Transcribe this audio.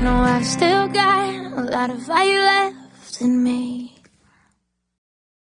No, I've still got a lot of fire left in me.